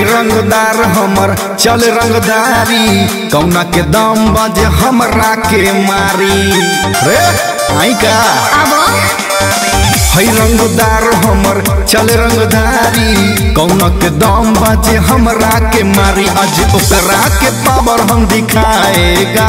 रंगदार हमर चल रंगदारी। कौना के दम बजे हमरा के मारी। रे आई का अब है रंगदार हमर चल रंगदारी। कौना के दम बजे हमरा के मारी। आज ओकरा के पावर हम दिखाएगा।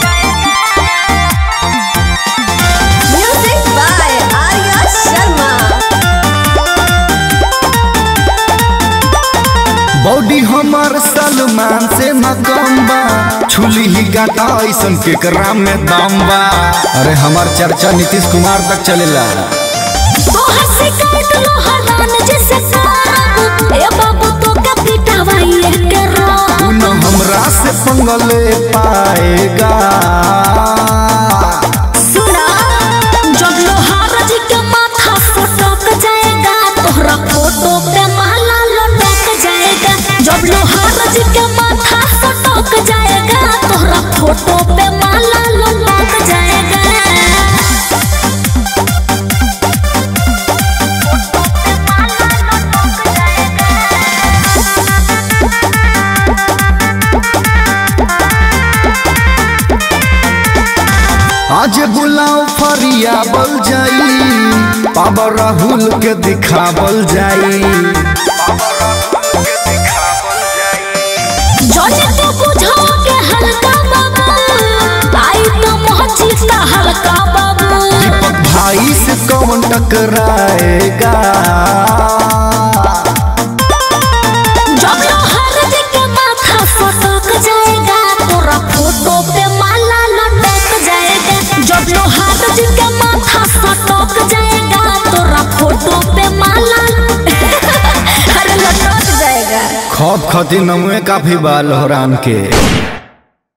हमार सलमान से न कम बा छुली ही गाटा ऐसन केकरा में दम्बा अरे हमार चर्चा नीतीश कुमार तक चलेला। तोहर से काट जैसे ए बाबू तो टवाई करो न हमरा से पंगले पाएगा। जाएगा तोहरा फ़ोटो पे माला जाएगा। आज बुलाओ फरिया बल जाई पाबा राहुल के दिखावल जाई। लटक जाएगा। खौफ खती नमुए काफ़ी बा लोहरान के।